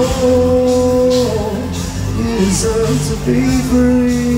know. You deserve to be free.